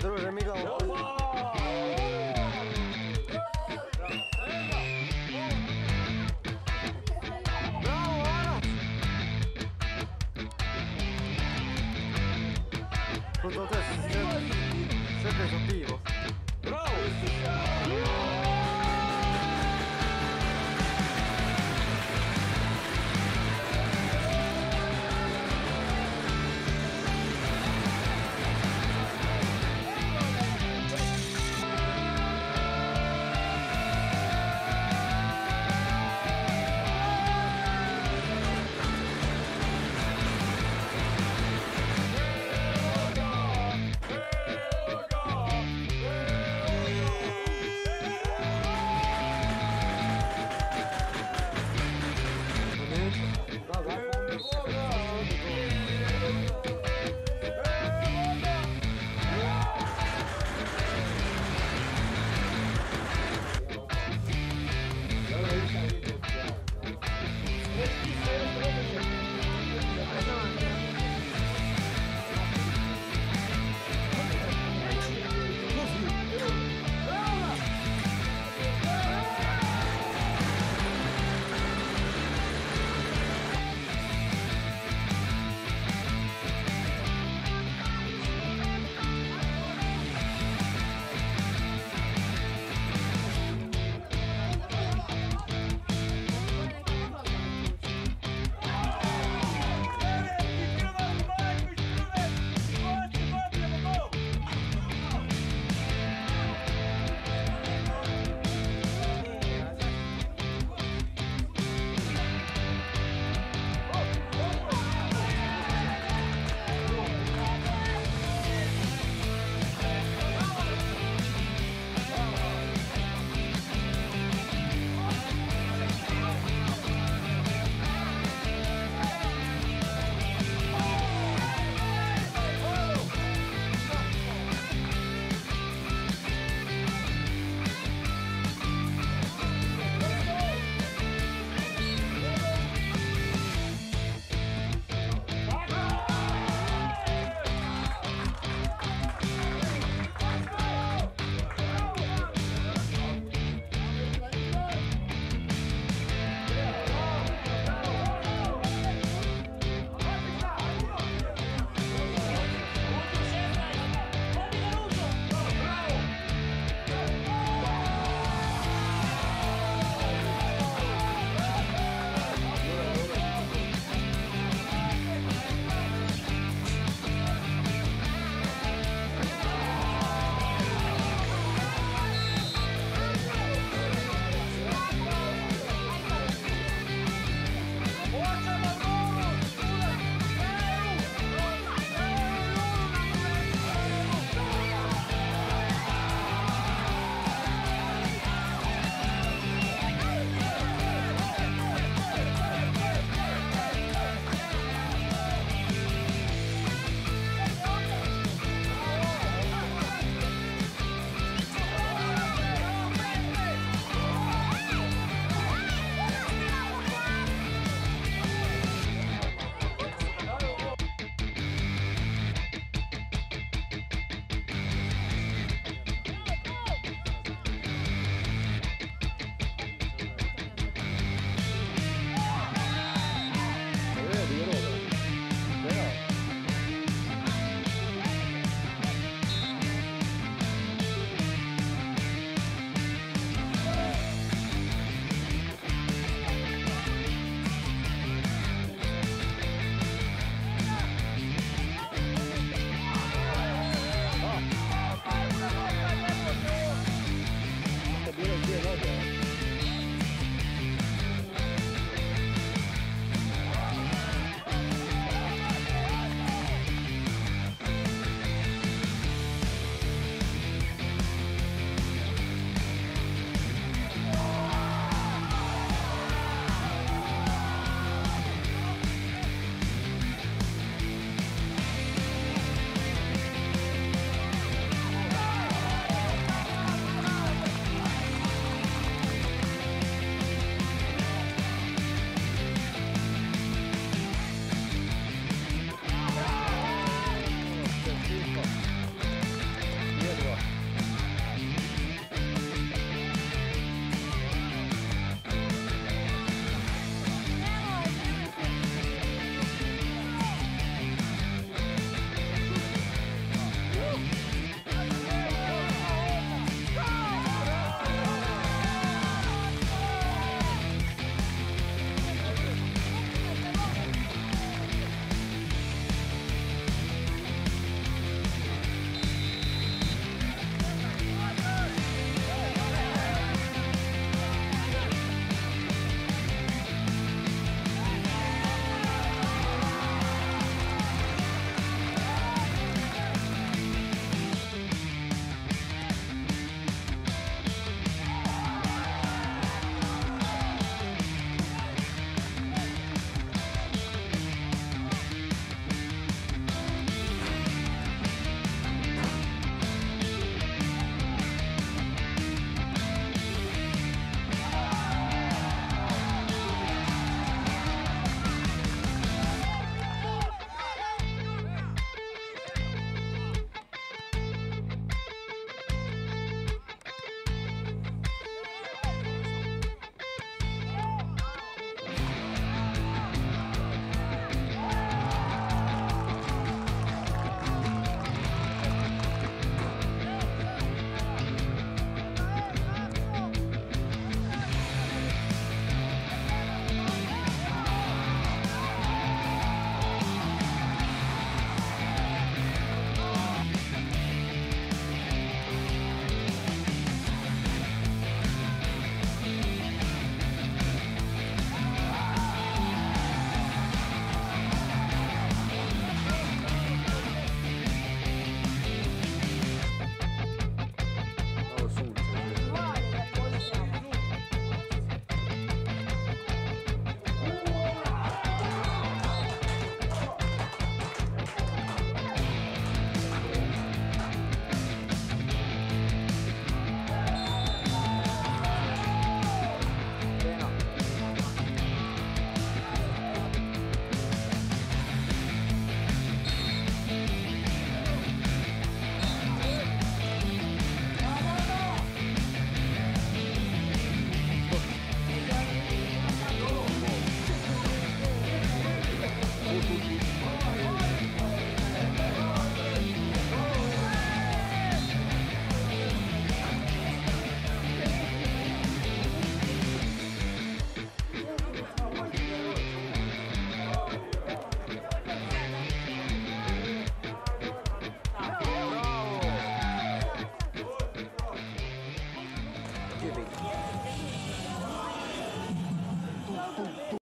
Druže, mi idemo. Bravo, Anac! Tutto te, si è preso